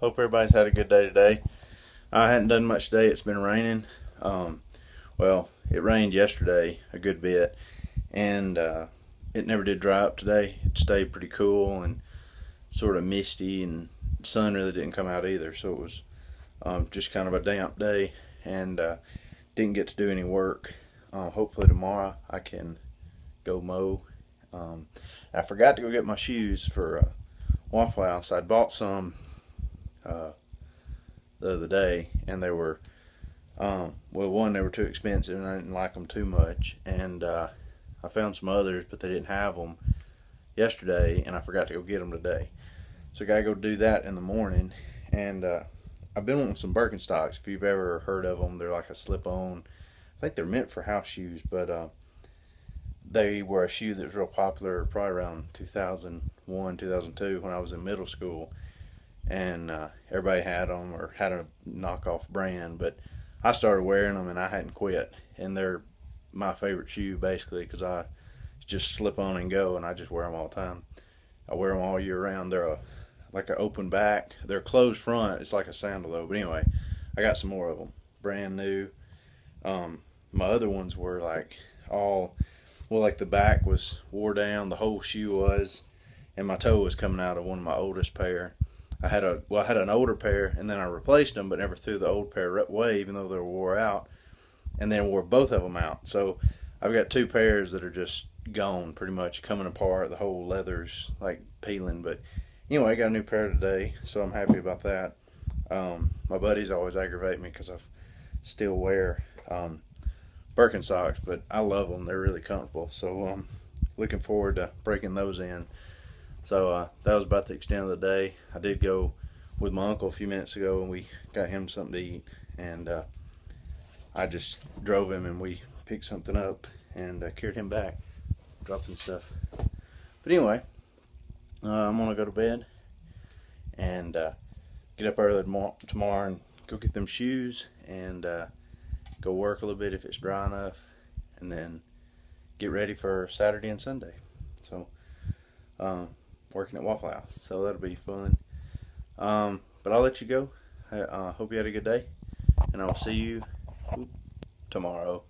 Hope everybody's had a good day today. I hadn't done much today. It's been raining. Um, well, it rained yesterday a good bit, and uh, it never did dry up today. It stayed pretty cool and sort of misty, and the sun really didn't come out either. So it was um, just kind of a damp day, and uh, didn't get to do any work. Uh, hopefully tomorrow I can go mow. Um, I forgot to go get my shoes for Waffle House. I bought some uh, the other day, and they were um, well, one they were too expensive, and I didn't like them too much, and uh, I found some others, but they didn't have them yesterday, and I forgot to go get them today. So I gotta go do that in the morning, and uh, I've been wanting some Birkenstocks. If you've ever heard of them, they're like a slip-on. I think they're meant for house shoes, but uh, they were a shoe that was real popular probably around 2001, 2002 when I was in middle school, and uh, everybody had them or had a knockoff brand. But I started wearing them and I hadn't quit, and they're my favorite shoe basically because I just slip on and go, and I just wear them all the time. I wear them all year round. They're a like an open back. They're closed front. It's like a sandal though. But anyway, I got some more of them, brand new. Um, my other ones were like all well, like the back was wore down, the whole shoe was, and my toe was coming out of one of my oldest pair. I had a well, I had an older pair, and then I replaced them, but never threw the old pair away, even though they were wore out, and then wore both of them out. So I've got two pairs that are just gone, pretty much coming apart. The whole leather's like peeling. But anyway, I got a new pair today, so I'm happy about that. Um, my buddies always aggravate me because I still wear um, Birkenstocks, but I love them. They're really comfortable. So um, looking forward to breaking those in. So uh, that was about the extent of the day. I did go with my uncle a few minutes ago, and we got him something to eat. And uh, I just drove him, and we picked something up and uh, carried him back, dropped some stuff. But anyway, uh, I'm gonna go to bed and uh, get up early tomorrow and go get them shoes and uh, go work a little bit if it's dry enough, and then get ready for Saturday and Sunday. So, um, working at Waffle House, so that'll be fun. Um, but I'll let you go. I uh, hope you had a good day, and I'll see you tomorrow.